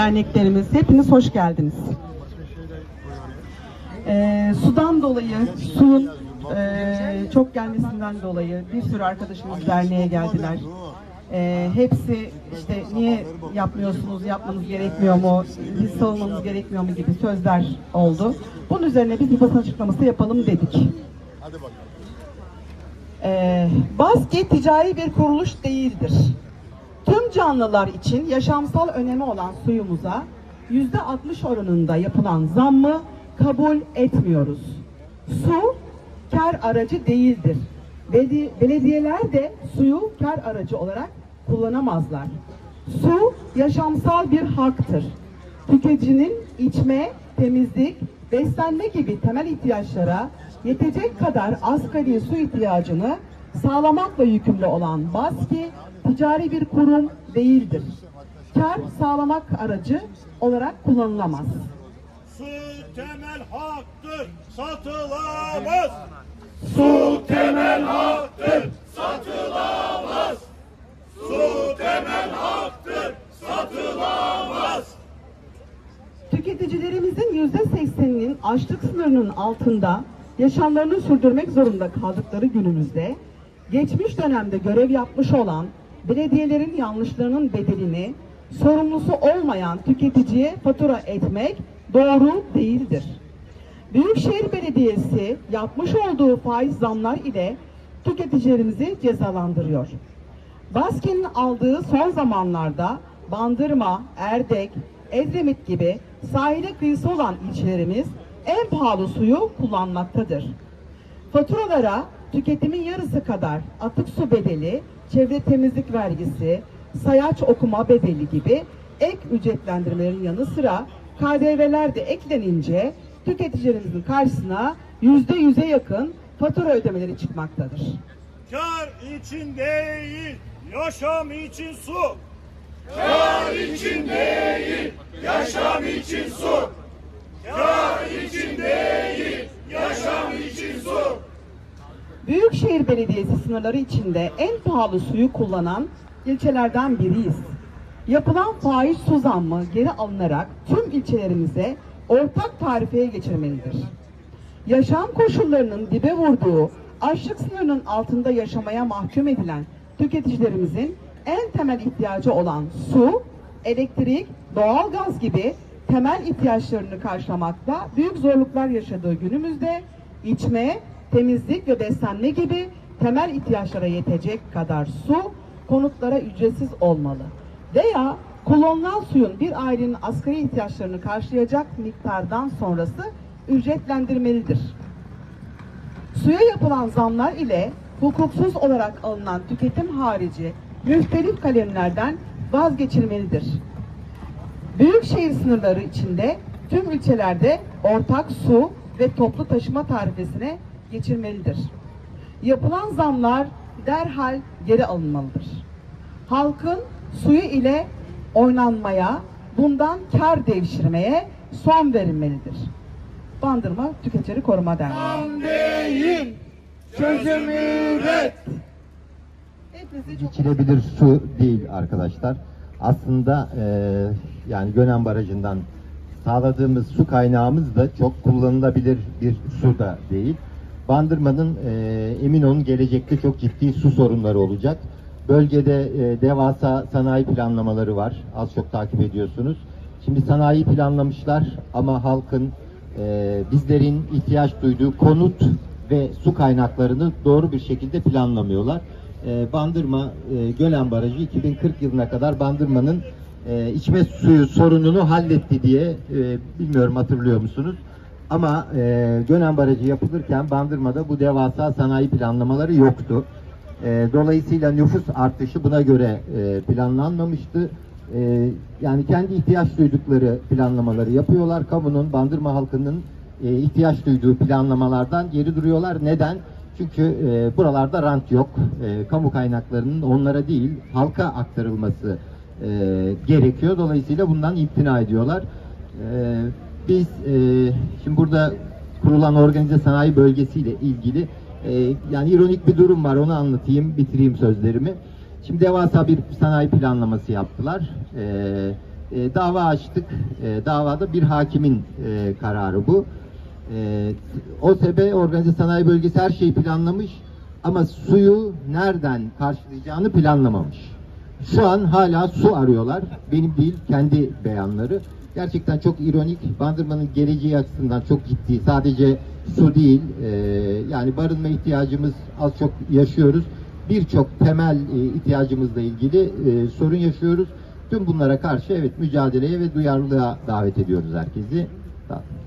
derneklerimiz hepiniz hoş geldiniz. Ee, sudan dolayı, suyun e, çok gelmesinden dolayı bir sürü arkadaşımız derneğe geldiler. Ee, hepsi işte niye yapmıyorsunuz, yapmanız gerekmiyor mu, biz savunmamız gerekmiyor mu gibi sözler oldu. Bunun üzerine biz bir basın açıklaması yapalım dedik. Ee, basket ticari bir kuruluş değildir. Tüm canlılar için yaşamsal önemi olan suyumuza yüzde 60 oranında yapılan zammı kabul etmiyoruz. Su kar aracı değildir. Beledi- Belediyeler de suyu kar aracı olarak kullanamazlar. Su yaşamsal bir haktır. Tüketicinin içme, temizlik, beslenme gibi temel ihtiyaçlara yetecek kadar asgari su ihtiyacını sağlamakla yükümlü olan BASKİ ticari bir kurum değildir. Kar sağlamak aracı olarak kullanılamaz. Su temel haktır, satılamaz. Su temel haktır, Satılamaz. Su temel haktır, satılamaz. Tüketicilerimizin yüzde sekseninin açlık sınırının altında yaşamlarını sürdürmek zorunda kaldıkları günümüzde geçmiş dönemde görev yapmış olan belediyelerin yanlışlarının bedelini sorumlusu olmayan tüketiciye fatura etmek doğru değildir. Büyükşehir Belediyesi yapmış olduğu faiz zamlar ile tüketicilerimizi cezalandırıyor. Baskin'in aldığı son zamanlarda Bandırma, Erdek, Edremit gibi sahile kıyısı olan ilçelerimiz en pahalı suyu kullanmaktadır. Faturalara tüketimin yarısı kadar atık su bedeli, çevre temizlik vergisi, sayaç okuma bedeli gibi ek ücretlendirmelerin yanı sıra KDV'ler de eklenince tüketicilerimizin karşısına yüzde yüze yakın fatura ödemeleri çıkmaktadır. Kar için değil, yaşam için su. kar için değil, yaşam için su. Kar için değil, yaşam için su. Büyükşehir Belediyesi sınırları içinde en pahalı suyu kullanan ilçelerden biriyiz. Yapılan faiz su zammı geri alınarak tüm ilçelerimize ortak tarifeye geçirmelidir. Yaşam koşullarının dibe vurduğu, açlık sınırının altında yaşamaya mahkum edilen tüketicilerimizin en temel ihtiyacı olan su, elektrik, doğalgaz gibi temel ihtiyaçlarını karşılamakta büyük zorluklar yaşadığı günümüzde içme, temizlik ve beslenme gibi temel ihtiyaçlara yetecek kadar su konutlara ücretsiz olmalı. Veya kullanılan suyun bir ailenin asgari ihtiyaçlarını karşılayacak miktardan sonrası ücretlendirmelidir. Suya yapılan zamlar ile hukuksuz olarak alınan tüketim harici müftelif kalemlerden vazgeçilmelidir. Büyükşehir sınırları içinde tüm ilçelerde ortak su ve toplu taşıma tarifesine geçilmelidir. Yapılan zamlar derhal geri alınmalıdır. Halkın suyu ile oynanmaya, bundan kar devşirmeye son verilmelidir. Bandırma Tüketici Koruma Derneği. Çözüm üret. İçilebilir su değil arkadaşlar. Aslında e, yani Gönen Barajı'ndan sağladığımız su kaynağımız da çok kullanılabilir bir su da değil. Bandırma'nın e, emin olun gelecekte çok ciddi su sorunları olacak. Bölgede e, devasa sanayi planlamaları var. Az çok takip ediyorsunuz. Şimdi sanayi planlamışlar ama halkın e, bizlerin ihtiyaç duyduğu konut ve su kaynaklarını doğru bir şekilde planlamıyorlar. E, Bandırma e, Gölen Barajı 2040 yılına kadar Bandırma'nın e, içme suyu sorununu halletti diye e, bilmiyorum hatırlıyor musunuz? Ama e, Gönen Barajı yapılırken Bandırma'da bu devasa sanayi planlamaları yoktu. E, dolayısıyla nüfus artışı buna göre e, planlanmamıştı. E, yani kendi ihtiyaç duydukları planlamaları yapıyorlar. Kamunun, Bandırma halkının e, ihtiyaç duyduğu planlamalardan geri duruyorlar. Neden? Çünkü e, buralarda rant yok. E, kamu kaynaklarının onlara değil halka aktarılması e, gerekiyor. Dolayısıyla bundan imtina ediyorlar. E, biz e, şimdi burada kurulan organize sanayi bölgesiyle ilgili e, yani ironik bir durum var. Onu anlatayım, bitireyim sözlerimi. Şimdi devasa bir sanayi planlaması yaptılar. E, E, dava açtık. E, davada bir hakimin e, kararı bu. E, OSB Organize Sanayi Bölgesi her şeyi planlamış ama suyu nereden karşılayacağını planlamamış. Şu an hala su arıyorlar. Benim değil, kendi beyanları. Gerçekten çok ironik. Bandırma'nın geleceği açısından çok ciddi. Sadece su değil, e, yani barınma ihtiyacımız az çok yaşıyoruz. Birçok temel e, ihtiyacımızla ilgili e, sorun yaşıyoruz. Tüm bunlara karşı evet mücadeleye ve duyarlılığa davet ediyoruz herkesi. Olun.